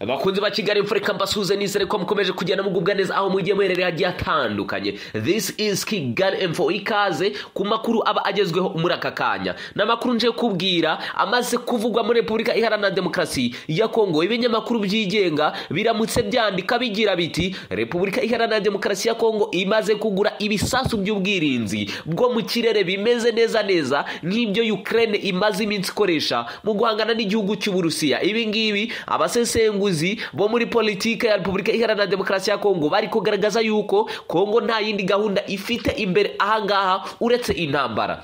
abakunzi ba kigali mfurika mbasuhuze nizere ko mukomeje kugenda mugubwa neza aho mugiye muherereye hagiye hatandukanye this is kigali info ikaze ku makuru aba agezweho muri aka kanya. Ni amakuru nje kubwira amaze kuvugwa muri repubulika iharanira demokarasi ya kongo ibinyamakuru byigenga biramutse byandika bigira biti repubulika iharanira demokarasi ya kongo imaze kugura ibisasu by'ubwirinzi bwo mu kirere bimeze neza neza nk'ibyo ukraine imaze iminsi ikoresha mu guhangana n'igihugu cy'uburusiya. Ibi ngibi abasesenguzi bo muri politiki ya repubulika iharanira demokarasi ya kongo. Bari kugaragaza yuko kongo nta yindi gahunda ifite imbere. Ahangaha uretse intambara.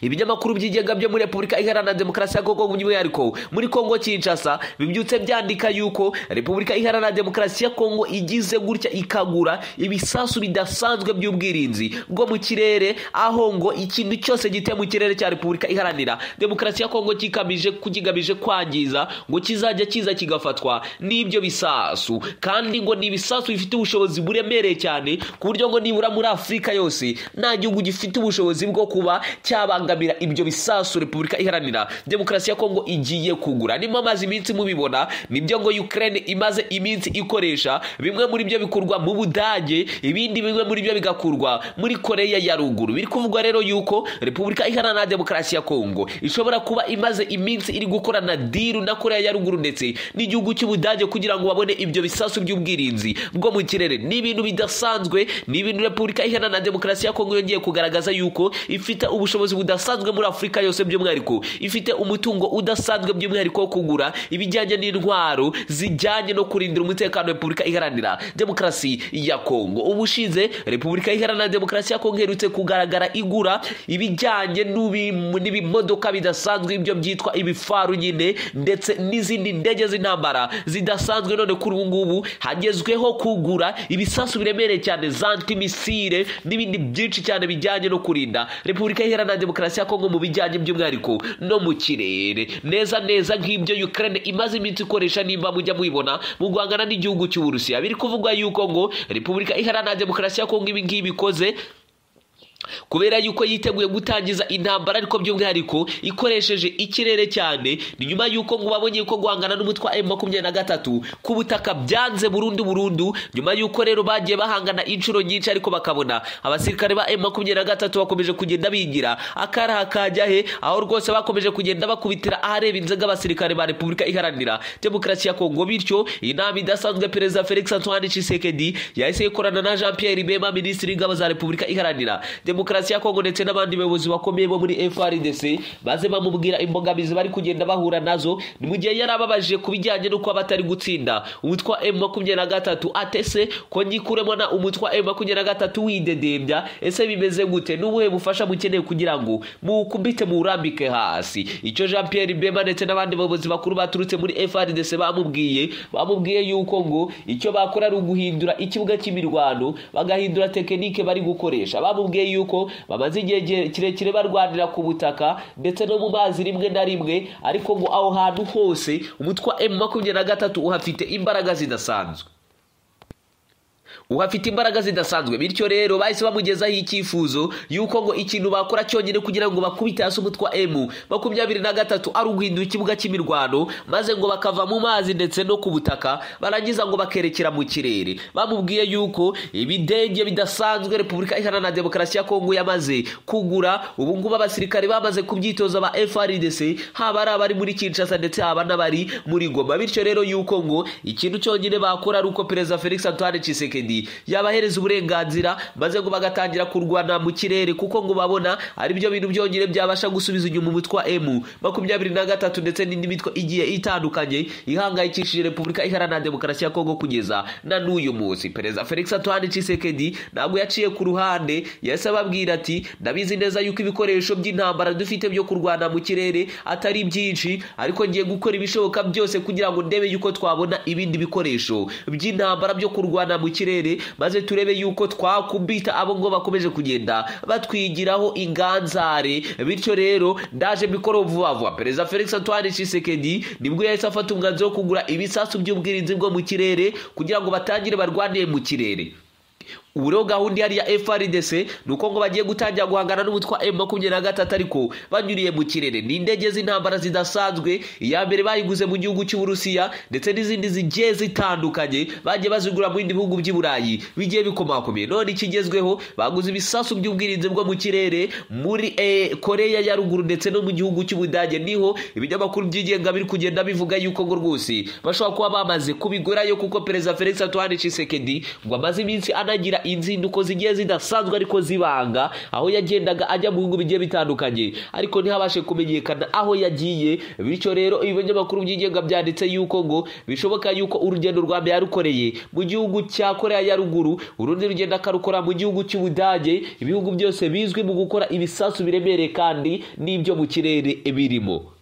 Ibinyamakuru byigenga byo muri repubulika iharanira demokarasi ya kongo by'umwihariko muri kongo kinshasa bibyutse byandika yuko repubulika iharanira demokarasi ya kongo igize gutya ikagura ibisasu bidasanzwe by'ubwirinzi bwo mu kirere aho ngo ikintu cyose giteye mu kirere cya repubulika iharanira demokarasi ya kongo kigamije kigamije kwangiza ngo kizajya kiza kigafatwa n'ibyo bisasu. Kandi ngo ni ibisasu bifite ubushobozi buremereye cyane ku buryo ngo nibura muri afurika yose nta gihugu gifite ubushobozi bwo kuba cyaba bangamira ibyo bisasu repubulika iharanira demokarasi ya kongo igiye kugura. Nimo amaze iminsi mubibona ni byo ngo ukraine imaze iminsi ikoresha bimwe muri byo bikorwa mu budage ibindi bimwe muri byo bigakurwa muri koreya ya ruguru. Biri kuvugwa rero yuko repubulika iharanira demokarasi ya kongo ishobora kuba imaze iminsi iri gukorana diru na koreya ya ruguru ndetse n'igihugu cy'ubudage kugira ngo babone ibyo bisasu by'ubwirinzi bwo mu kirere. Ni ibintu bidasanzwe ni ibintu repubulika iharanira demokarasi ya kongo yongeye kugaragaza yuko ifite ubushobozi budasanzwe muri afurika yose by'umwihariko. Ifite umutungo udasanzwe by'umwihariko wo kugura ibijyanye n'intwaro zijyanye no kurindira umutekano repubulika iharanira demokarasi ya kongo ubushize repubulika iharanira demokarasi ya kongo iherutse kugaragara igura ibijyanye n'ibimodoka bidasanzwe ibyo byitwa ibifaru nyine ndetse n'izindi ndege z'intambara zidasanzwe. None kuri ubu ngubu hagezweho kugura ibisasu biremereye cyane za antimisire n'ibindi byinshi cyane bijyanye no kurinda repubulika iharanira demokarasi ya kongo mu bijyanye by'umwihariko no mu kirere. Neza neza nk'ibyo ukraine imaze iminsi ikoresha nimba mujya mubibona mu guhangana n'igihugu cy'uburusiya. Biri kuvugwa yuko ngo repubulika iharanira demokarasi ya kongo ibi ngibi ikoze kubera yuko yiteguye gutangiza intambara ariko by'umwihariko ikoresheje ikirere cyane ni nyuma y'uko ngo babonye ko guhangana n'umutwe wa emu makumyabiri na gatatu ku butaka byanze burundu burundu nyuma y'uko rero bagiye bahangana inshuro nyinshi ariko bakabona abasirikare ba emu makumyabiri na gatatu bakomeje kugenda bigira. Akaraha kajya he? Aho rwose bakomeje kugenda bakubitira ahareba inzego abasirikare ba repubulika iharanira demokarasi ya kongo bityo inama idasanzwe perezida felix antoine tshisekedi yahise yikorana na jean pierre bema minisitiri w'ingabo za repubulika iharanira demokarasi ya kongo ndetse n'abandi bayobozi bakomeye bo muri frdc baze bamubwira imbogamizi bari kugenda bahura na zo ni mu gihe yari ababajije ku bijyanye n'uko batari gutsinda. Umutwe wa emu makumyabiri na gatatu atese ko nyikuremo na umutwe wa emu makumyabiri na gatatu widedembya? Ese bimeze gute? N'ubuhe bufasha mukeneye kugira ngo muwukubite muwurambike hasi? Icyo jean pierre bema ndetse n'abandi bayobozi bakuru baturutse muri frdc bamubwiye bamubwiye yuko ngo icyo bakora ari uguhindura ikibuga cy'imirwano bagahindura tekinike bari gukoresha. Bamubwiye yuko bamaze igihe kirekire barwanira ku butaka ndetse no mu mazi rimwe na rimwe ariko ngo aho hantu hose umutwe wa emu makumyabiri na gatatu uhafite imbaraga zidasanzwe. Uhafite imbaraga zidasanzwe. Bityo rero bahise bamugezaho icyifuzo yuko ngo ikintu bakora cyonyine kugira ngo bakubite hasi umutwe wa emu makumyabiri na gatatu ari uguhindura ikibuga cy'imirwano maze ngo bakava mu mazi ndetse no ku butaka barangiza ngo bakerekera mu kirere. Bamubwiye yuko ibidege bidasanzwe repubulika iharanira demokarasi ya kongo yamaze kugura. Ubu ngubu abasirikare bamaze kubyitoza ba frdc haba ari abari muri kinshasa ndetse haba n'abari muri goma. Bityo rero yuko ngo ikintu cyonyine bakora ari uko perezida felix antoine tshisekedi yabahereza uburenganzira maze ngo bagatangira kurwana mu kirere kuko ngo babona ari byo bintu byonyine byabasha gusubiza inyuma umutwe wa emu. Makumyabiri na gatatu ndetse n'indi mitwe igiye itandukanye ihangayikishije repubulika iharanira demokarasi ya kongo kugeza na n'uyu munsi. Perezida felix antoine tshisekedi ntabwo yaciye ku ruhande yahise ababwira ati ndabizi neza yuko ibikoresho by'intambara dufite byo kurwana mu kirere atari byinshi ariko ngiye gukora ibishoboka byose kugira ngo ndebe yuko twabona ibindi bikoresho by'intambara byo kurwana mu kirere. Maze turebe yuko twakubita abo ngo bakomeje kugenda batwigiraho inganzare. Bityo rero ndaje mikoro vuba vuba. Perezida felix antoine tshisekedi ni bwo yahise afata umwanzuro wo kugura ibisasu by'ubwirinzi bwo mu kirere kugira ngo batangire barwanire mu kirere. Ubu gahunda ihari ya FRDC ni uko ngo bagiye gutangira guhangana n'umutwe wa M23 ariko banyuriye mu kirere. Ni indege z'intambara zidasanzwe iya mbere bayiguze mu gihugu cy'Uburusiya ndetse n'izindi zigiye zitandukanye bagiye bazigura mu bindi bihugu by'i Burayi bigiye bikomakomeye. None ikigezweho baguze ibisasu by'ubwirinzi bwo mu kirere muri eh, Korea ya ruguru ndetse no mu gihugu cy'Ubudage. Niho ibinyamakuru byigenga biri kugenda bivuga yuko ngo rwose bashobora kuba bamaze kubigurayo kuko perezida Felix Antoine Tshisekedi ngo amaze iminsi anagira inzinduko zigiye zidasanzwe ariko zibanga aho yagendaga ajya mu bihugu bigiye bitandukanye. Ariko ntihabashe kumenyekana aho yagiye bityo rero ibinyamakuru byigenga byanditse yuko ngo bishoboka yuko urugendo rwa mbere yarukoreye mu gihugu cya Korea ya ruguru urundi rugendo akarukora mu gihugu cy'Ubudage ibihugu byose bizwi mu gukora ibisasu biremereye kandi n'ibyo mu kirere birimo.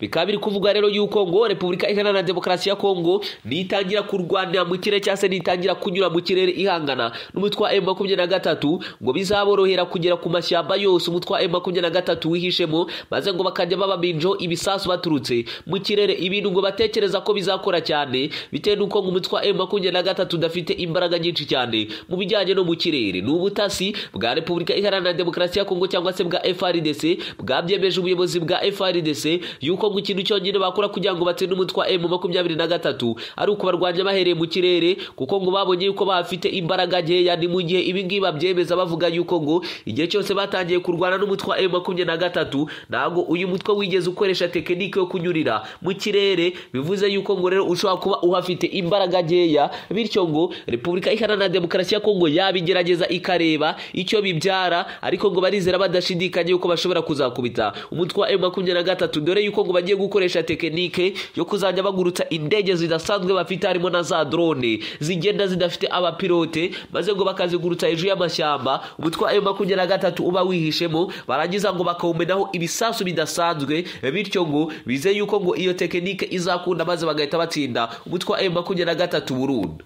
Bikaba biri kuvuga rero yuko ngo repubulika iharanira demokarasi ya kongo nitangira kurwanira mu kirere cyangwa se nitangira kunyura mu kirere ihangana. N'umutwe wa emu makumyabiri na gatatu ngo bizaborohera kugera ku mashyamba yose. Umutwe wa emu makumyabiri na gatatu wihishemo maze ngo bakajya bababinjo ibisasu baturutse mu kirere. Ibintu ngo batekereza ko bizakora cyane bitewe n'uko ngo umutwe wa emu makumyabiri na gatatu udafite imbaraga nyinshi cyane mu bijyanye no mu kirere. Ni ubutasi bwa repubulika iharanira demokarasi ya kongo cyangwa se bwa frdc bwabyemeje ubuyobozi bwa frdc yuko ngo ikintu cyonyine bakora kugira ngo batsinde umutwe wa emu makumyabiri na gatatu ari ukubarwanya bahereye mu kirere kuko ngo babonye yuko bafite imbaraga nkeya. Ni mu gihe ibi ngibi babyemeza bavuga yuko ngo igihe cyose batangiye kurwana n'umutwe wa emu makumyabiri na gatatu ntabwo uyu mutwe wigeze ukoresha tekinike yo kunyurira mu kirere. Bivuze yuko ngo rero ushobora kuba uhafite imbaraga nkeya. Bityo ngo repubulika iharanira demokarasi ya kongo yabigerageza ikareba icyo bibyara ariko ngo barizera badashidikanya yuko bashobora kuzakubita umutwe wa emu makumyabiri na gatatu. Dore yuko ngo bagiye gukoresha tekinike yo kuzajya bagurutsa indege zidasanzwe bafite harimo na za drone zigenda zidafite abapilote maze ngo bakazigurutsa hejuru y'amashyamba. Umutwe emu makumyabiri na gatatu uba wihishemo barangiza ngo bakawumenaho ibisasu bidasanzwe bityo ngo bize yuko ngo iyo tekinike izakunda maze bagahita batsinda. Umutwe emu makumyabiri na gatatu burundu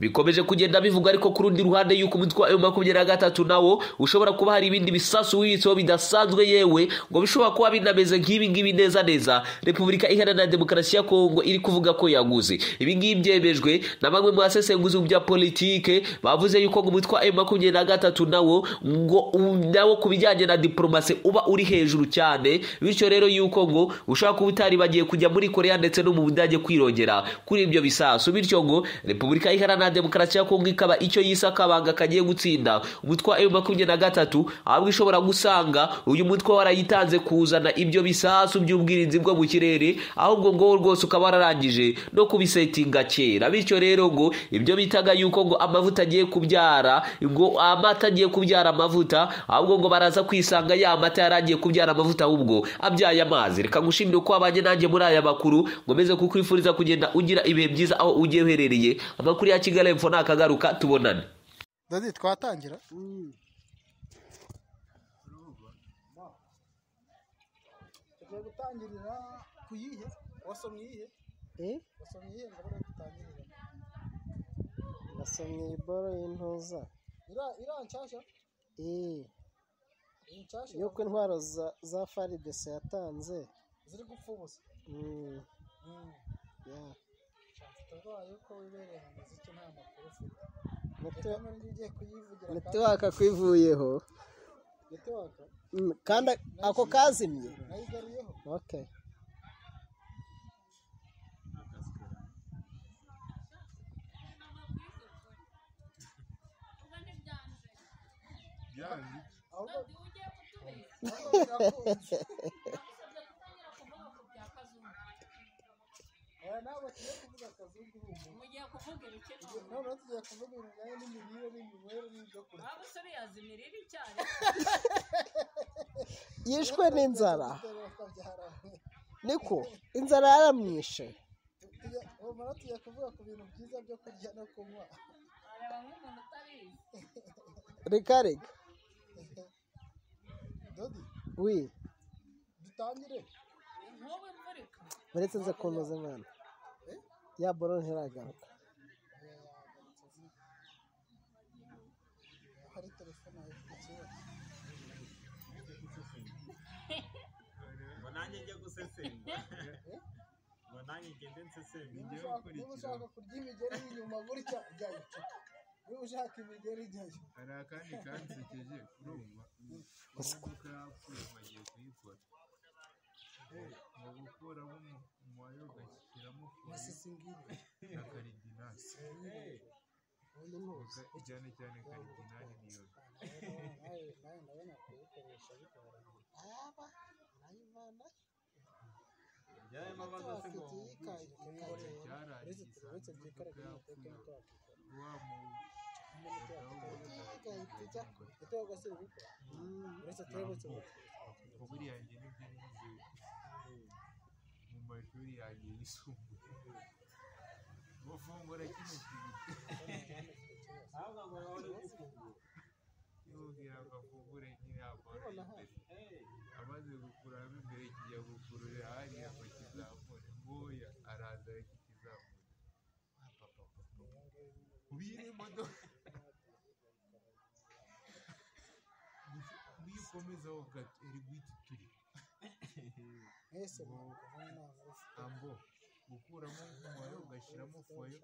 bikomeje kugenda bivuga ariko ku rundi ruhande yuko umutwe wa makumyabiri na gatatu nawo ushobora kuba hari ibindi bisasu wibitseho bidasanzwe yewe ngo bishobora kuba binameze nk'ibi ngibi neza neza. Repubulika iharanira demokarasi ya kongo iri kuvuga ko yaguze. Ibi ngibi byemejwe na bamwe mu basesenguzi mu bya politike bavuze yuko ngo umutwe wa makumyabiri na gatatu nawo ngo nawo ku bijyanye na diporomasi uba uri hejuru cyane. Bityo rero yuko ngo ushobora kuba utari bagiye kujya muri korea ndetse no mu budage kwirongera kuri ibyo bisasu. Bityo ngo repubulika iharanira demokarasi ya kongo ikaba icyo yise akabanga kagiye gutsinda. Umutwe wa makumyabiri na gatatu ahubwo ishobora gusanga uyu mutwe warayitanze kuzana ibyo bisasu by'ubwirinzi bwo mu kirere ahubwo ngo rwose ukaba wararangije no kubisetinga kera. Bityo rero ngo ibyo bitaga yuko ngo amavuta agiye kubyara ngo amata agiye kubyara amavuta ahubwo ngo baraza kwisanga ya mata yari agiye kubyara amavuta ahubwo abyaye amazi. Reka ngushimire ko wabanye nanjye muri aya makuru ngomeze kukwifuriza kugenda ugira ibihe byiza aho ugiye uherereye. Amakuru ya kigali info nakagaruka tubonane. Dodi twatangira. Tugiye gutangirira ku yihe? Wasomye iyihe Eh? wasomye iyihe buriya dutangirira nasomye iboro y'intuza iriya nshyashya Eh, yuko intwaro za, za faridese yatanze ziri gupfa ubusa ubwoba yuko wibereye mu muziki nta makuru ufite. Netiwaka kwivuyeho. Mm, kandi ako kazimye. Birakunze aya ntabwo tugiye mugiye kuvuga ibiki noneho tugiye kuvuga ibintu bijyanye n'imirire n'iminywere n'ibyo kurya waba usore yazimirira icyayi yishwe n'inzara. niko inzara yaramwishe. Umara tugiye kuvuga ku bintu byiza byo kurya no kunywa. Areba nk'umuntu utabizi. Reka reka. Dodi wi dutangire. Nk'ubu imvura ikaba uretse nze kunoza mwana ya boro ntiragaruka hari telefone ifite ikibazo ngo nanjye njye gusesengura ngo nanjye ngende nsesengura niba ushaka- niba ushaka kurya imigeri y'inyuma gutya jya icupa niba ushaka imigeri ijyayo hari akandi kansekeje urumva imodoka yapfuye bagiye kuyikora ngo gukuramo umu- umuwayo ugashyiramo ngiri na karidinasi cyane cyane karidinali niyo uretse mu ubwo buriya njye ni byo nize mu mashuri yanjye yisumbuye gufungura kino kintu ahubwo ngo afungure Urabona imbere amaze gukuramo imbere kijya gukururira hariya ngo kizamure ngoya araza kikizamura ubiri imodoka niyo ukomezaho gato iri guhita iturika ambo gukuramo umuwayo ugashyiramo foyo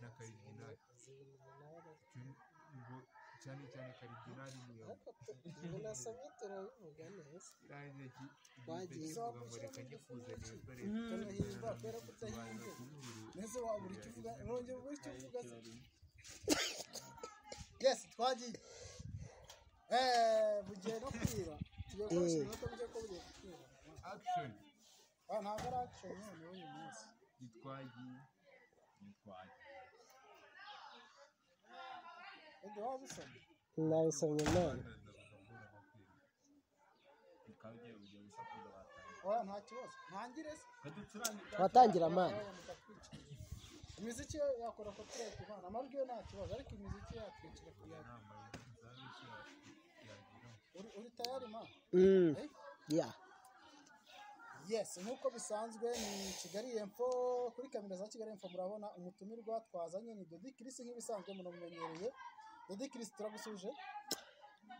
na karidinali ngo cyane cyane karidinali niyo ngo nasabye turabivuga neza. Irangiye ki kivuga ngo reka nyikuzanire ibikoresho ukanahimba kubera ko udahimbye nese wabura icyo uvuga. nongera ubura icyo uvuga. Se yes twagiye. Eee bugiye no kwira. Tugiye gukoresha mike ko bugiye kwira action. Ah ntabwo ari action. None uyu munsi gitwagiye gitwaye ede wabisomye nabisomye none oya nta kibazo ntangire se watangira amani imiziki yo yakora copyright imana amajwi yo nta kibazo ariko imiziki yatwikira yagira uri uri tayari ma Mm, Eh? ya yes nk'uko bisanzwe ni kigali info kuri kamera za kigali info murabona umutumirwa twazanye ni dodi kirisi nk'ibisanzwe munamumenyereye dodi kirisi turagusuje?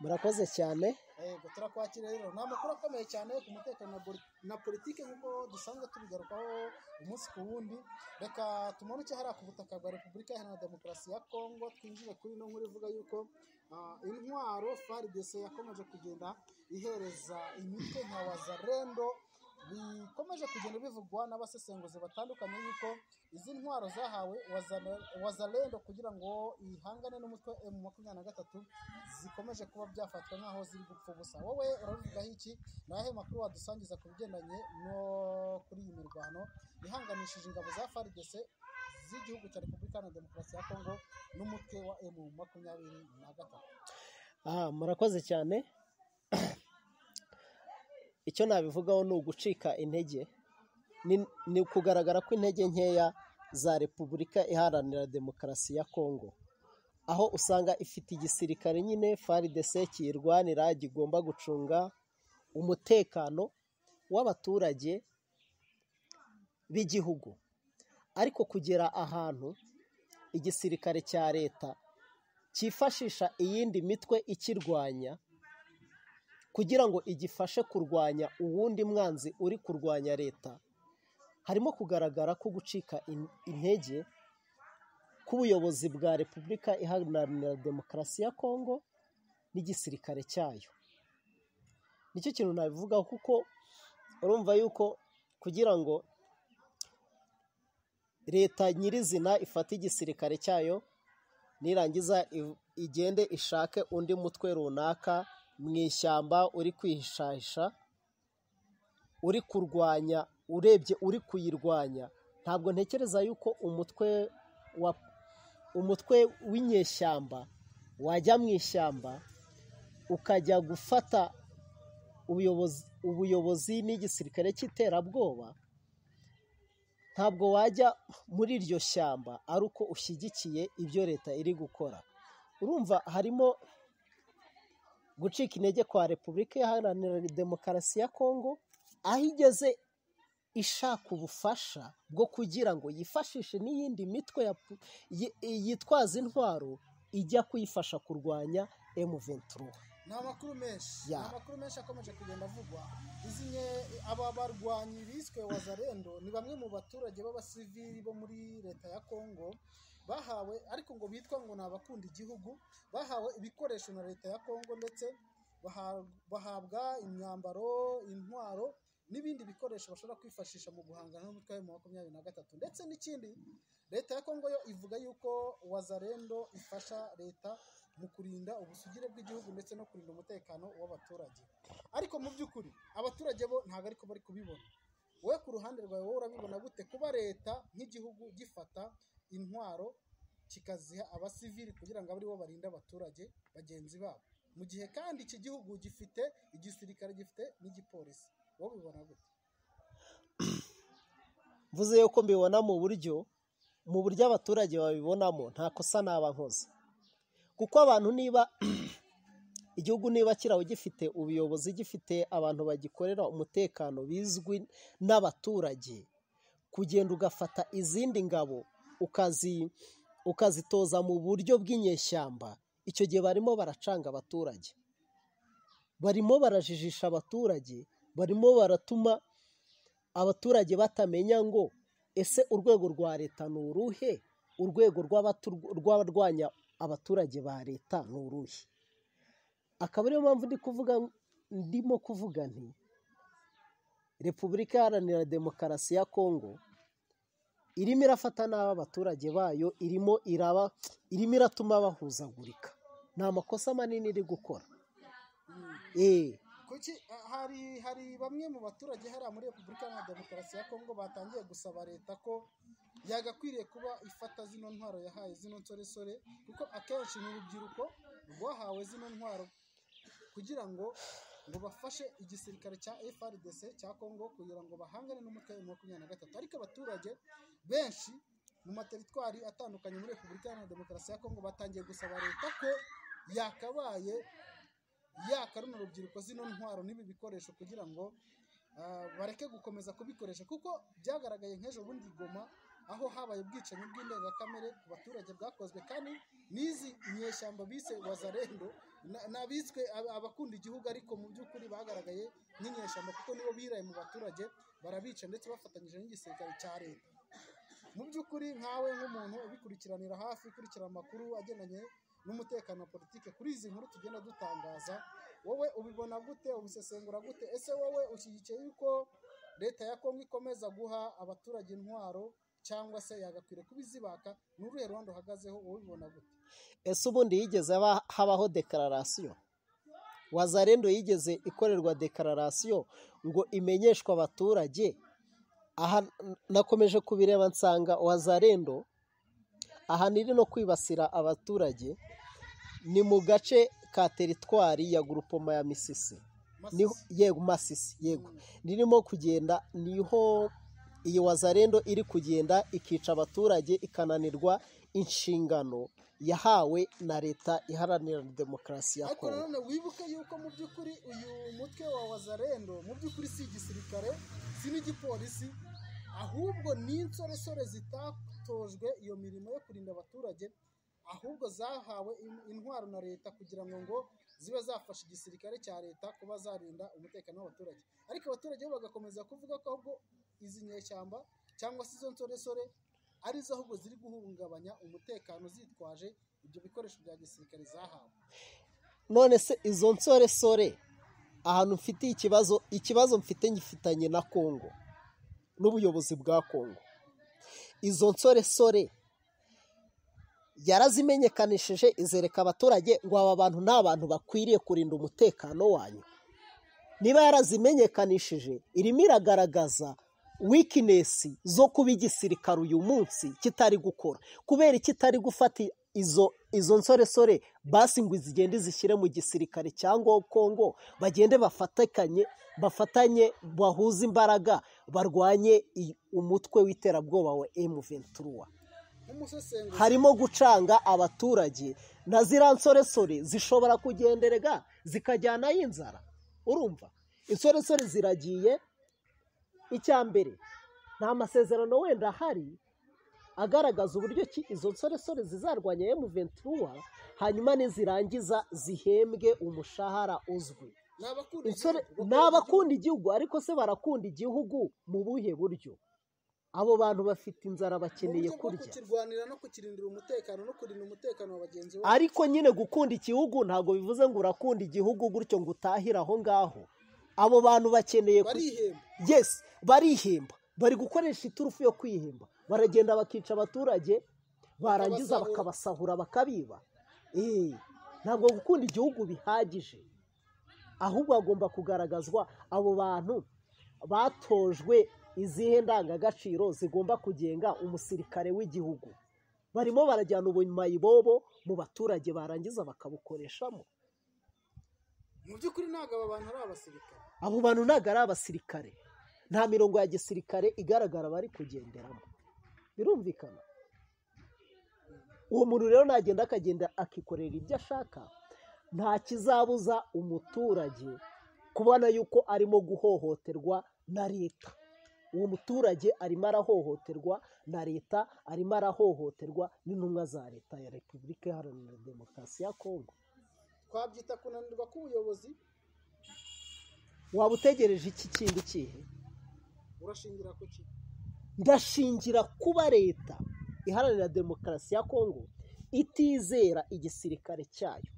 Murakoze cyane. Yego turakwakira rero. Ni amakuru akomeye cyane ku mutekano na politiki nk'uko dusanzwe tubigarukaho umunsi ku wundi. Reka tumanuke hariya ku butaka bwa repubulika iharanira demokarasi ya kongo twinjire kuri ino nkuru ivuga yuko intwaro frdc yakomeje kugenda ihereza imitwe nka wazarendo. Bikomeje kugenda bivugwa n'abasesenguzi batandukanye yuko izi ntwaro zahawe Wazale- wazalendo kugira ngo ihangane n'umutwe emu makumyabiri na gatatu zikomeje kuba byafatwa nk'aho ziri gupfa ubusa. Wowe urabivugaho iki ni ayahe makuru wadusangiza ku bigendanye no kuri iyi mirwano ihanganishije ingabo za FARDC z'igihugu cya repubulika na demokarasi ya kongo n'umutwe wa emu makumyabiri na gatatu. Aha murakoze cyane. Icyo nabivugaho ni ugucika intege. Ni- ukugaragara ko intege nkeya za repubulika iharanira demokarasi ya kongo aho usanga ifite igisirikare nyine faridese kiyirwanira kigomba gucunga umutekano w'abaturage b'igihugu. Ariko kugera ahantu igisirikare cya leta cyifashisha iyindi mitwe ikirwanya kugira ngo igifashe kurwanya uwundi mwanzi uri kurwanya leta. Harimo kugaragara ko gucika in- intege k'ubuyobozi bwa repubulika iharanira demokarasi ya kongo n'igisirikare cyayo. Nicyo kintu nabivugaho kuko urumva yuko kugira ngo leta nyirizina ifate igisirikare cyayo nirangiza igende ishake undi mutwe runaka mu ishyamba uri kwihishahisha uri kurwanya urebye uri kuyirwanya. Ntabwo ntekereza yuko umutwe wa umutwe w'inyeshyamba wajya mu ishyamba ukajya gufata ubuyobozi n'igisirikare cy'iterabwoba ntabwo wajya muri iryo shyamba ari uko ushyigikiye ibyo leta iri gukora. Urumva harimo gucika intege kwa repubulika iharanira demokarasi ya kongo aho igeze ishaka ubufasha bwo kugira ngo yifashishe n'iyindi mitwe yitwaza intwaro ijya kuyifasha kurwanya M23. Ni amakuru menshi ni amakuru menshi akomeje kugenda avugwa. Izi nye- aba barwanyi biswe wazarendo ni bamwe mu baturage b'abasivili bo muri leta ya kongo bahawe ariko ngo bitwa ngo ni abakunda igihugu bahawe ibikoresho na leta ya kongo ndetse baha- bahabwa imyambaro intwaro n'ibindi bikoresho bashobora kwifashisha mu guhangana n'umutwe wa makumyabiri na gatatu. Ndetse n'ikindi leta ya kongo yo ivuga yuko wazarendo ifasha leta mu kurinda ubusugire bw'igihugu ndetse no kurinda umutekano w'abaturage. Ariko mu by'ukuri abaturage bo ntabwo ariko bari kubibona. Wowe ku ruhande rwawe wowe urabibona gute? Kuba leta nk'igihugu gifata intwaro kikaziha abasivili kugira ngo abe barinda abaturage bagenzi babo. Mu gihe kandi iki gihugu gifite igisirikare gifite n'igipolisi. Wowe ubibona gute? Mvuze yuko mbibona mu buryo mu buryo abaturage babibonamo nta kosa naba nkoze. Kuko abantu niba igihugu niba kiraho gifite ubuyobozi gifite abantu bagikorera umutekano bizwi n'abaturage kugenda ugafata izindi ngabo ukazitoza mu buryo bw'inyeshyamba. Icyo gihe barimo baracanga abaturage. Barimo barajijisha abaturage. Barimo baratuma abaturage batamenya ngo ese urwego rwa leta ni uruhe? Urwego rw'abarwanya abaturage ba leta ni uruhe? Akaba ariyo mpamvu ndimo kuvuga nti repubulika iharanira demokarasi ya kongo irimo irafata nabi abaturage bayo irimo iraba irimo iratuma bahuzagurika. Ni amakosa manini iri gukora. Eee kuki ah, hari hari bamwe mu baturage hariya muri repubulika iharanira demokarasi ya kongo batangiye gusaba leta ko yagakwiriye kuba ifata zino ntwaro yahaye zino nsoresore kuko akenshi ni urubyiruko rwahawe zino ntwaro kugira ngo ngo bafashe igisirikare cya FRDC cya Kongo kugira ngo bahangane n'umutwe wa makumyabiri na gatatu. Ariko abaturage benshi mu materitwari atandukanye muri repubulika iharanira demokarasi ya kongo batangiye gusaba leta ko yakabaye yaka runo rubyiruko zino ntwaro n'ibi bikoresho kugira ngo ah, bareke gukomeza kubikoresha kuko byagaragaye nk'ejo bundi goma aho habaye ubwicanyi bw'indengakamere ku baturage bwakozwe kandi n'izi inyeshyamba bise wazarendo na- n'abiswe ab- abakunda igihugu ariko mu by'ukuri bagaragaye nk'inyeshyamba kuko nibo biraye mu baturage barabica ndetse bafatanyije n'igisirikare cya leta. Mu by'ukuri nkawe nk'umuntu ubikurikiranira hafi ukurikirana amakuru agendanye n'umutekano wa politiki kuri izi nkuru tugenda dutangaza wowe ubibona gute ubisesengura gute? Ese wowe ushyigikiye yuko leta ya kongo ikomeza guha abaturage intwaro cyangwa se yagakwiriye kuba izibaka ni uruhe ruhande uhagazeho ubibona gute? Ese ubundi yigeze haba- habaho dekararasiyo? Wazarendo yigeze ikorerwa dekararasiyo ngo imenyeshwe abaturage aha nakomeje kubireba nsanga wazarendo ahantu iri no kwibasira abaturage ni mu gace ka teritwari ya gurupoma ya misisi. Yego masisi yego. Ririmo kugenda ni ho iyi wazarendo iri kugenda ikica abaturage ikananirwa inshingano yahawe na leta iharanira demokarasi ya ariko kongo nanone wibuke yuko mu by'ukuri uyu mutwe wa wazarendo mu by'ukuri si igisirikare si n'igipolisi ahubwo ni insoresore zitatojwe iyo mirimo yo kurinda abaturage ahubwo zahawe in- intwaro na leta kugira ngo ngo zibe zafasha igisirikare cya leta kuba zarinda umutekano w'abaturage. Ariko abaturage bo bagakomeza kuvuga ko ahubwo izi nyeshyamba cyangwa se izo nsoresore ari zo ahubwo ziri guhungabanya umutekano zitwaje ibyo bikoresho bya gisirikare zahawe. None se izo nsoresore ahantu mfitiye ikibazo ikibazo mfite ngifitanye na kongo n'ubuyobozi bwa kongo izo nsoresore yarazimenyekanishije izereka abaturage ngo aba bantu ni abantu bakwiriye kurinda umutekano wanyu. Niba yarazimenyekanishije irimo iragaragaza wikinesi zo kuba igisirikare uyu munsi kitari gukora. Kubera kitari gufata izo izo nsoresore basi ngo zigende zishyire mu gisirikare cyangwa kongo bagende bafatikanye bafatanye bahuze imbaraga barwanye umutwe w'iterabwoba wa M23 nk'umusesenguzi harimo gucanga abaturage na ziriya nsoresore zishobora kugenderega zikajyanayo inzara urumva? Insoresore ziragiye icya mbere nta masezerano wenda ahari agaragaza uburyo ki izo nsoresore zizarwanya emuventura hanyuma nizirangiza zihembwe umushahara uzwi. Ni abakunda igihugu, ariko se barakunda igihugu mu buhe buryo? Abo bantu bafite inzara bakeneye kurya. ariko nyine gukunda igihugu ntabwo bivuze ngo urakunda igihugu gutyo ngo utahire aho ngaho. Abo bantu bakeneye ku- barihemba. Bari gukoresha iturufu yo kwihemba. Baragenda bakica abaturage barangiza Bakabasahura. bakabiba. Eh, ntabwo gukunda igihugu bihagije. Ahubwo hagomba kugaragazwa abo bantu batojwe izihe ndangagaciro zigomba kugenga umusirikare w'igihugu. Barimo barajyana ubumayibobo mu baturage barangiza bakabukoreshamo. Mu by'ukuri ntabwo aba bantu ari abasirikare. Abo bantu ntabwo ari abasirikare. Nta mirongo ya gisirikare igaragara bari kugenderamo. Birumvikana. Uwo muntu rero nagenda akagenda akikorera ibyo ashaka nta kizabuza umuturage kubona yuko arimo guhohoterwa na leta. Uwo muturage arimo arahohoterwa na leta arimo arahohoterwa n'intumwa za leta ya repubulika iharanira demokarasi ya kongo twabyita kunanirwa k'ubuyobozi waba utegereje iki kindi kihe urashingira ku ki? Ndashingira kuba leta iharanira demokarasi ya kongo itizera igisirikare cyayo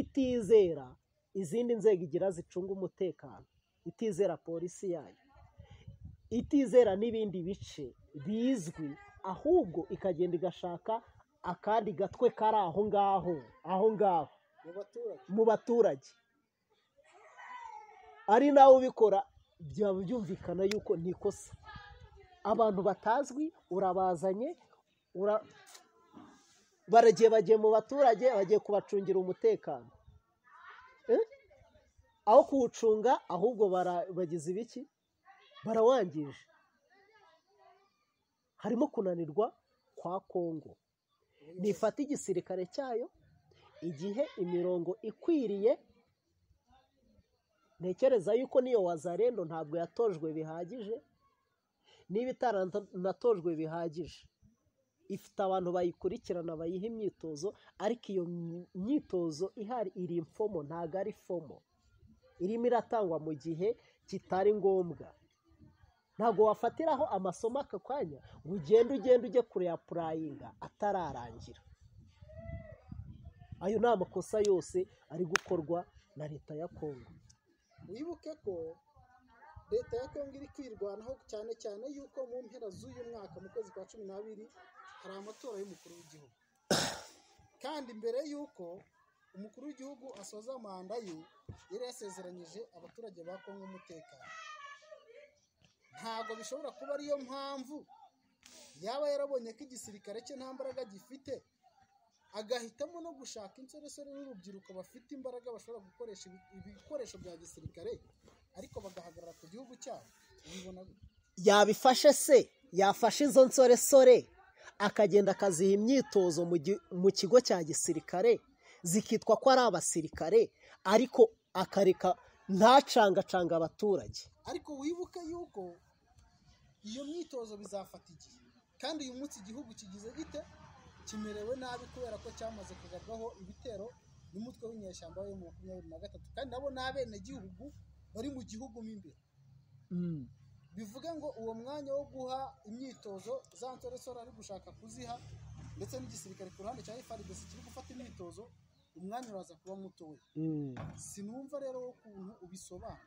itizera izindi nzego igira zicunga umutekano itizera polisi yayo itizera n'ibindi bice bizwi ahubwo ikagenda igashaka akandi gatwe kari aho ngaho aho ngaho. Mu baturage. ari nawe ubikora byaba byumvikana yuko ni ikosa. Abantu batazwi urabazanye ura- baragiye bagiye mu baturage bagiye kubacungira umutekano. Eh? aho kuwucunga ahubwo bagize ibiki? Barawangije. Harimo kunanirwa kwa kongo nifata igisirikare cyayo igihe imirongo ikwiriye ntekereza yuko n'iyo wazarendo ntabwo yatojwe bihagije. Niba itaranatojwe bihagije ifite abantu bayikurikirana bayiha imyitozo ariko iyo myitozo ihari iri imfomo ntabwo ari fomo. Irimo iratangwa mu gihe kitari ngombwa. Ntabwo wafatiraho amasomo aka kanya ngo ugende ugende ujye kureyapurayinga atararangira. Ayo ni amakosa yose ari gukorwa na leta ya kongo wibuke ko leta ya kongo iri kwirwanaho cyane cyane yuko mu mpera z'uyu mwaka mu kwezi kwa cumi n'abiri hari amatora y'umukuru w'igihugu. Kandi mbere y'uko umukuru w'igihugu asoza manda ye yari yasezeranyije abaturage ba kongo umutekano. Ntabwo bishobora kuba ariyo mpamvu yaba yarabonye ko igisirikare cye nta mbaraga gifite agahitamo no gushaka insoresore n'urubyiruko bafite imbaraga bashobora gukoresha ibi- ibikoresho bya gisirikare ariko bagahagarara ku gihugu cyabo. Yabifashe se? Yafashe izo nsoresore? Akagenda akaziha imyitozo mu kigo cya gisirikare zikitwa ko ari abasirikare ariko akareka ntacangacanga abaturage. Ariko wibuke yuko iyo myitozo bizafata igihe kandi uyu munsi igihugu kigize gite? Kimerewe nabi kubera ko cyamaze kugabwaho ibitero n'umutwe w'inyeshyamba yo mu makumyabiri na gatatu. Kandi nabo ni abenegihugu bari mu gihugu mo imbere. Bivuge ngo uwo mwanya wo guha imyitozo za nsoresore ari gushaka kuziha ndetse n'igisirikare ku ruhande cya FARDC kiri gufata imyitozo umwanya uraza kuba mutoya. Sinumva rero ukuntu ubisobanura.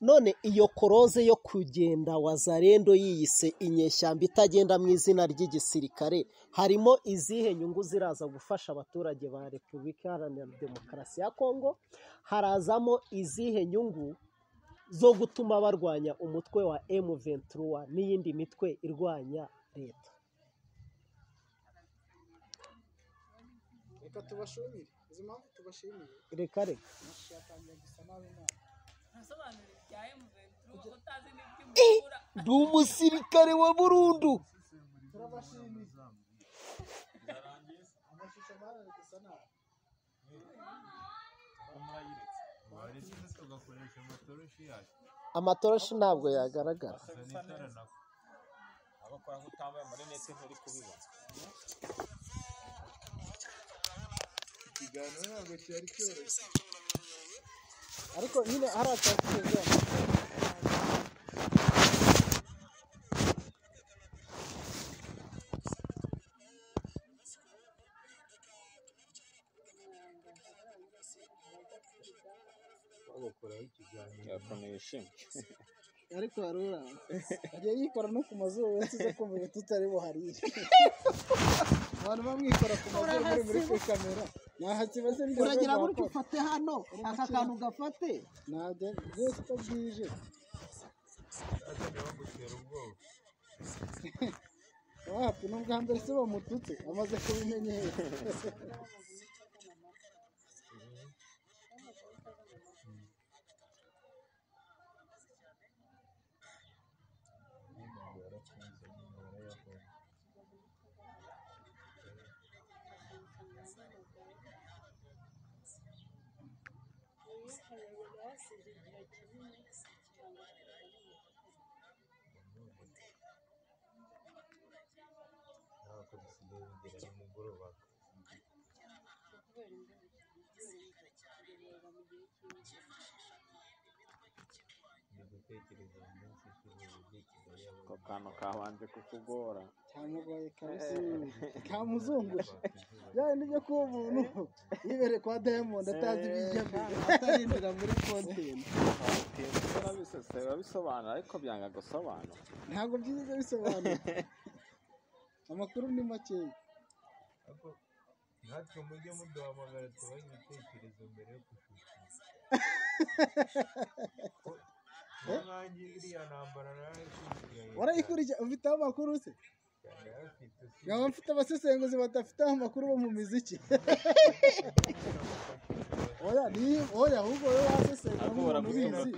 None iyo koroze yo kugenda wazarendo yiyise inyeshyamba itagenda mu izina ry'igisirikare. Harimo izihe nyungu ziraza gufasha abaturage ba repubulika iharanira demokarasi ya kongo harazamo izihe nyungu zo gutuma barwanya umutwe wa M23 n'iyindi mitwe irwanya leta? Reka tubashimire. Reka reka. Ndi umusirikare wa burundu. Amatoroshi ntabwo yagaragara. Ikiganiro ntabwo cyari cyoroshye. Ariko nyine hari ishimwe ariko harura agiye yikora no ku mazuru yasize kumenya tutari buharire abantu bamwikora ku mazuru muri muri kamera uragira wakora. ufate hano aka kantu gafate. Ntabwo rwose uko bwije wapi ni ubwa mbere se bamututse amaze kubimenyera gutekereza uburyo kigali ako kantu kabanje kukugora cyamugoye kabisa kamuzunguje bya bindi byo kuba umuntu yibereye kwa diamond atazi ibijyamo atarinjira muri kontenti biba bisobanura ariko byanga gusobanura ntabwo byiza bisobanura amakuru ni makeya natwe mujye muduhamagara tubahe ibitekerezo mbere yo gushushanya nkange iriya ntambara narayikurikiye warayikurikira ufiteho amakuru se? Nkaba mfite abasesenguzi badafiteho amakuru bo mu miziki. Oya ni oya ahubwo wowe wasesengura nk'umuntu ubizi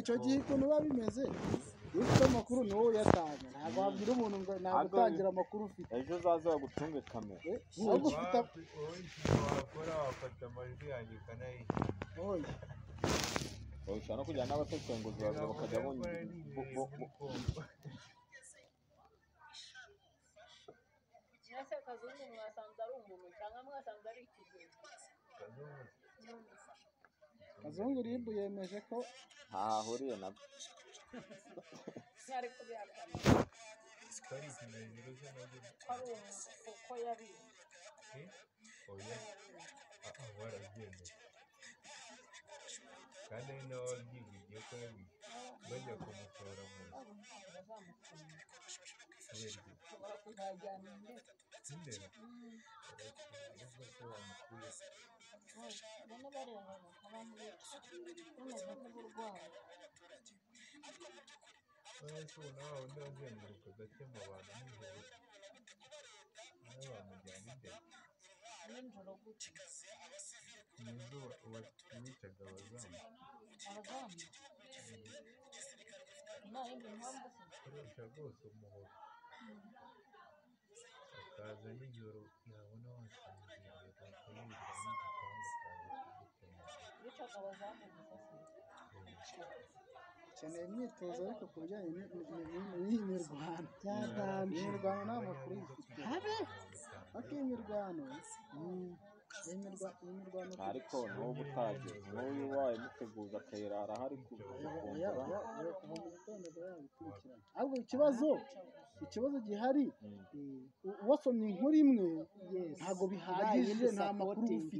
icyo gihe ukuntu biba bimeze ufite amakuru ni wowe uyatanga ntabwo wabwira umuntu ngo ntabwo utangira amakuru ufite. ejo uzaze bagutunge kamera Eh, ahubwo ufite wakora wafata amajwi yanjye ukanayishyira oya ushobora no kujyana n'abasesenguzi baza bakajya Ntabwo Congo. ese kazungu mwasanze ari umuntu cyangwa mwasanze ari ikizinga Kazungu, kazungu ribu yemeje ko ntahahuriye na byo ntiyari kubihakana ko ari ikiganiro cye na byo ko ari umuntu uko yabizi Eh? oya Ah, ah, warabyemeye kandi ari nawe wabyivugiye ko yabizi bajya kumutora mu nzu bazamufunga kubera iki ushobora kuzajyana imbere Sindera ariko ko bamukuye bane bareba abantu bameze nk'uburwayi none se ubu nawe undi wazenguruka agatema abantu nijoro nawe bamujyana imbere nijoro gutya nizo wicaga abazamu abazamu nta yindi mpamvu se akoresha rwose umuhoro akaza nijoro yabona wasinziriye agahita yinjira mu gipangu akaza kugutema bicaga abazamu gusa se ukeneye imyitozo ariko ku bijyanye ni- ni- ni- n'iyi mirwano byaganje iyi mirwano nta makuru yifite habe ariko ariko n'ubu utageze n'uyu ubaye muteguza akayira arahari ahubwo ikibazo ikibazo gihari wasomye inkuru imwe ntabwo bihagije nta makuru ufite.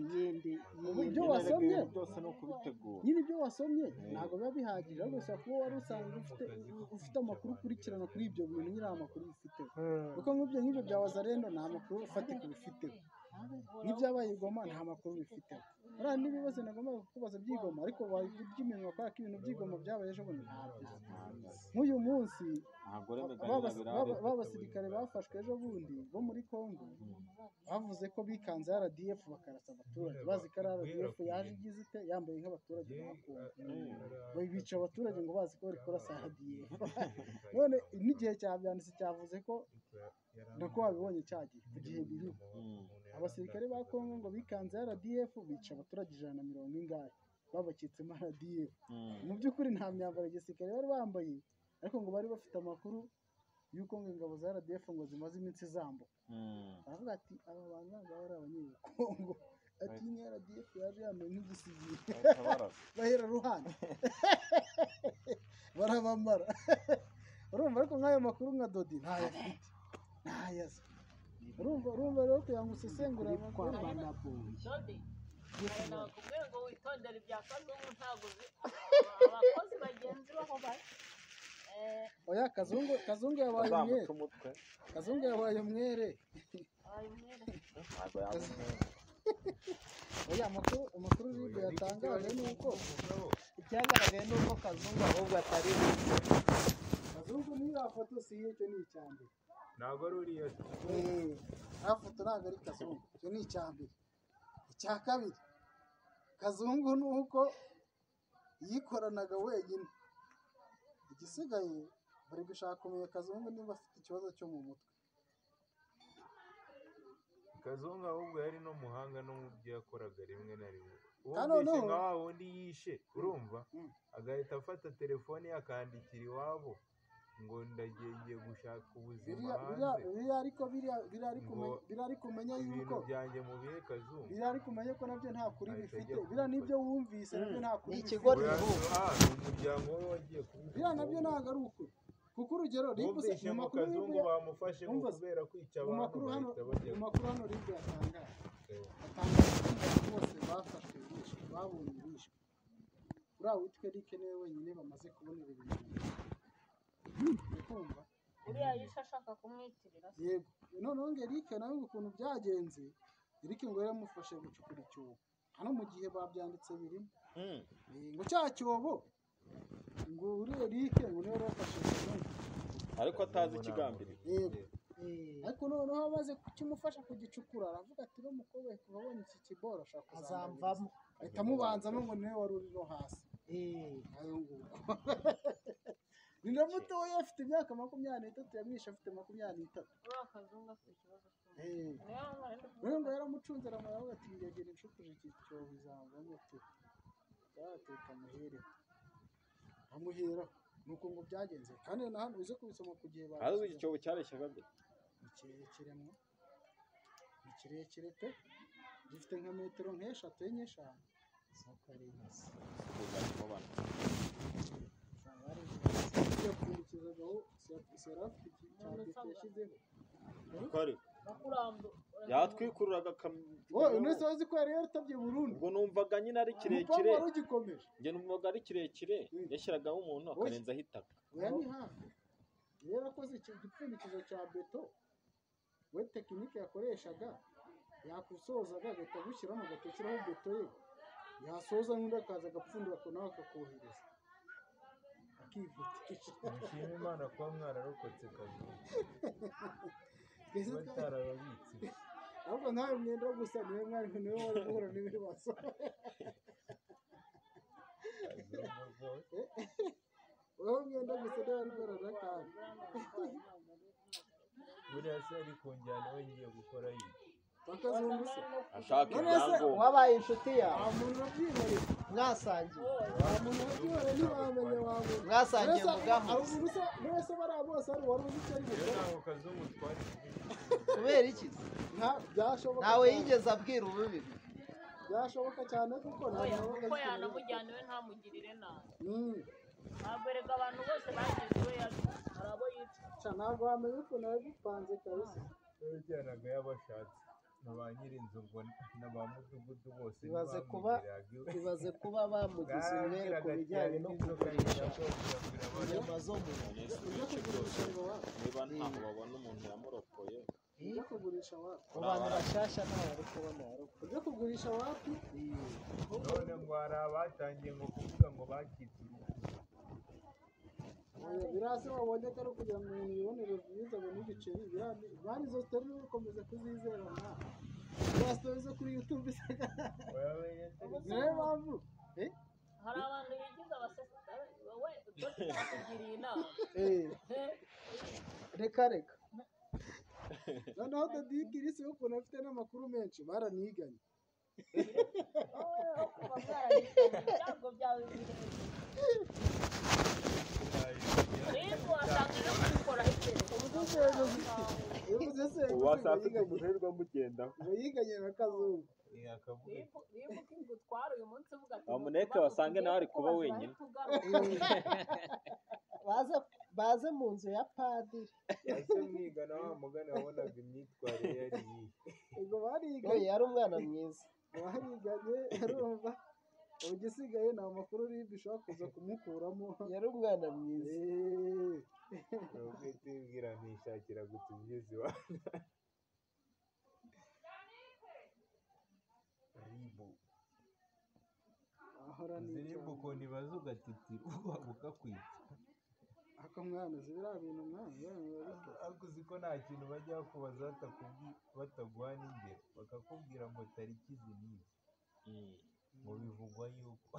ibyo Nyine wasomye ibintu byose ni ukubitegura. nyine ibyo wasomye ntabwo biba bihagije. Ahubwo gusa kuba wari usanzwe ufite ufite amakuru ukurikirana kuri ibyo bintu nyine nta makuru bifiteho kuko nk'ibyo nk'ibyo bya wazarendo nta makuru ufatika bifiteho n'ibyabaye i Goma nta makuru bifiteho buriya n'ibibazo nagombaga kukubaza by'igoma ariko by'iminwa kubera ko ibintu by'igoma byabaye ejo bundi nk'uyu munsi ba basirikare bafashwe ejo bundi bo muri congo bavuze ko bikanze rdf bakarasa abaturage. Bazi ko ari rdf yaje igize ite? Yambaye nk'abaturage ba congo. Bica abaturage ngo bazi ko bari kurasa rdf none n'igihe cyabyanditse cyavuze ko nako wabibonye cyagiye ku gihe biriho abasirikare ba congo ngo bikanze rdf bica abaturage ijana na mirongo ingahe? Babakitsemo rdf Mm. mu by'ukuri nta myambaro ya gisirikare bari bambaye ariko ngo bari bafite amakuru y'uko ngo ingabo za rdf ngo zimaze iminsi zambuka Mm. aravuga ati aba bantu ntabwo ari abanyekongo ati ni rdf yaje yambaye nk'igisivili bahera ruhande. Barabamara. Urumva ariko nk'ayo makuru nka dodi ntayo afite. Ntayo azi urumva urumva rero kugira ngo usesengure amakuru. Dodi, nakubwiye ngo witondere ibya kazungu ntabwo abakozi bagenzi baho bari. Eh, oya kazungu kazungu yabaye umwere. kazungu yabaye umwere. Oya amakuru amakuru ribu yatangaje ni uko? icyagaragaye ni uko kazungu ahubwo atari kazungu niyo foto si iyo icyo ni icya mbere. Ntabwo ari uriya foto ntabwo ari kazungu icyo ni icya mbere icya kabiri kazungu ni uko yikoranaga wenyine igisigaye bari gushaka kumenya kazungu niba afite ikibazo cyo mu mutwe kazungu ahubwo yari n'umuhanga no mu byo yakoraga rimwe na rimwe wumvise nka wa wundi yishe urumva agahita afata telefone ye akandikira iwabo ngo ndagiye gushaka ubuzima hanze. biriya ariko umenya- ibintu yuko byanjye mu bihe kazungu biriya ariko umenya ko na byo nta kuri bifite. biriya ni byo wumvise na byo nta kuri bifite. umuryango we wagiye kubivuga biriya na byo ntabwo ari ukuri. Kuko urugero ribu se mu makuru ribu bamufashe kubera kwica abantu makuru hano mu makuru hano ribu yatangaje atangaza ko bose bafashwe bishwe babonye bishwe. Uriya witwa Eric ni we wenyine bamaze kubonera kumva uriya yishe ashaka kumwitirira se. yego. Noneho ngo Eric nawe ngo ukuntu byagenze Eric ngo yari yamufashe gucukura icyobo hano mu gihe babyanditse birimo. Mm. Eh, ngo cya cyobo. Ngo uri Eric ngo ni we Kazungu ariko atazi ikigambiriwe yego. Ariko noneho amaze kukimufasha kugicukura aravuga ati no mukobwa kuva abonye iki kiboro ashaka azamvamo. Ahita amubanzamo ngo ni we wari uri no hasi. Eh, nguko ni na mutoya afite imyaka makumyabiri n'itatu yamwishe afite makumyabiri n'itatu. Uriya kazungu afite ikibazo. Eh, rero ngo yaramucunze aramuha ati ngegera inshukuje iki cyobo izamvamo tu yarateka amuhere amuheraho ni uko ngo byagenze. Kandi na hano uze kubisoma ku gihe ariko babishyizeho. iki cyobo cyareshyaga gute ni kirekire mo ni kirekire pe. Gifite nka metero nk'eshatu enye eshanu. Isoko yatwikururaga wazi ko yari yaratabye burundu? Ubwo numvaga nyine ari kirekire. njye numvaga ari kirekire. Yashyiragaho umuntu akarenzaho itaka. Yarakoze iki gipfundikizo cya beto. We tekinike yakoreshaga yakusozaga agahita agushyiramo agatekeraho beto ye. Yasoza n'undi akaza agapfundura nawe akakohereza. Mushime imana kuba mwararokotse Twese kuba atarababitse ahubwo ntawe mwenda gusa ni we mwari ni we wari guhura n'ibibazo. Wowe mwenda gusa ni we wari guhura n'akantu buriya se ari kunjyana we ngiye gukora se ashaka ibyangombwa. wabaye inshuti yawe. Mwasangiye. Mwasangiye Mbese mugamu. hari umuntu se mbese bariya bose hari uwari uzi icyo ari rero gukora ntabwo kazungu twari kubera iki? Nta byashoboka ntawe yigeze abwira ububi byashoboka cyane kuko nta Oya, muntu kuko wabikeneye. yanamujyaniwe ntamugirire nabi. Mm. ntabwo erega abantu bose bagize iwe yabizi hari abo yica. Ca, ntabwo wamenya ukuntu yabipanze kabisa. Yajyanaga y'abashatse ba nyir'inzu ngo na ba mudugudu bose Ibaze kuba bamugize umwere ku bijyanye no kugurisha abantu inyama zo mu niba ntaho babona umuntu yamurokoye ujya kugurisha wa mu bantu bashyashya ntawe ari kubona ujya kugurisha wapi none ngo hari abatangiye ngo kuvuga ngo bakitse urupfu Ari ukugira ngo umuntu yibonere views abone ibiceri birane bari izo story ukomeza kuzizera na za story zo kuri Wewe yete- niyo mpamvu eh hari abantu bigize abasesitari wowe utose bakugiriye inama eh Eh, reka reka noneho Dodi Kirisi ukuntu afite n'amakuru menshi baraniganye wowe kuba mwarahitanye ibyago byawe birebire wasanga umuherwa mugendaho yiganye na kazungu Wamuneke wasange nawe ari kuba wenyine. baze mu nzu ya padiri. Ese mwigana wa mugani wabonaga imyitwarire yari iyihe ubwo bariganye yari umwana mwiza. Bariganye arumva. Igisigaye ni amakuru ribu ishobora kuza kumukuramo. Yari umwana mwiza. Eh, tubwira ntishakira gutubyuzi wa ribu ahora ni ziribu ukuntu ibaza ugatitira ugabuka kwica aka mwana uzi biriya bintu mwana ariko uzi ko nta kintu bajya bakubaza bataguha n'ingero bakakubwira ngo tariki izi n'izi ngo bivugwa yuko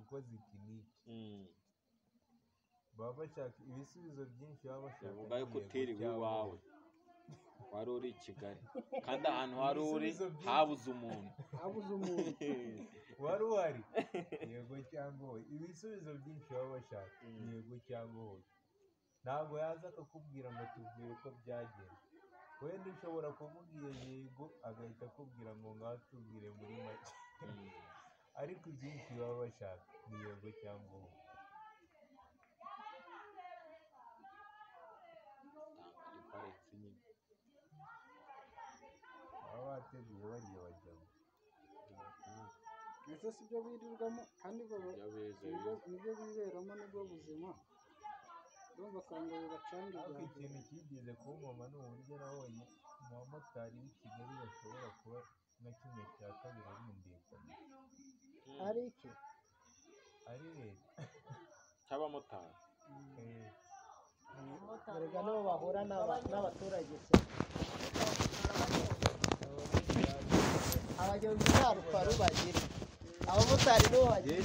ukoze iki n'iki baba bashaka ibisubizo byinshi baba bashaka bivuga yuko utiriwe iwawe wari uri i kigali. Kandi ahantu wari uri habuze umuntu. Habuze umuntu. Wari uhari? Yego cyangwa oya ibisubizo byinshi baba bashaka Mm. yego cyangwa oya ntabwo yaza akakubwira ngo tubwire uko byagenze. Wenda ushobora kuvuga iyo yego agahita akubwira ngo ngaho tubwire muri make. Ariko ibyinshi baba bashaka ni yego cyangwa oya baba bateguye bariya ndetse si byo birirwamo kandi ni byo biberamo ni bwo buzima. Urumva usanga bibacangira ariko ikintu kigeze kunkoma ni uburyo nabonye umumotari w'i kigali bashobora kuba na kimwe cya kabiri ari indekane ari iki? Ari leta. Cy'abamotari Eh, erega nibo bahura n'aba- n'abaturage cyane abagenzi nta rupfaru bagira abamotari nibo bagira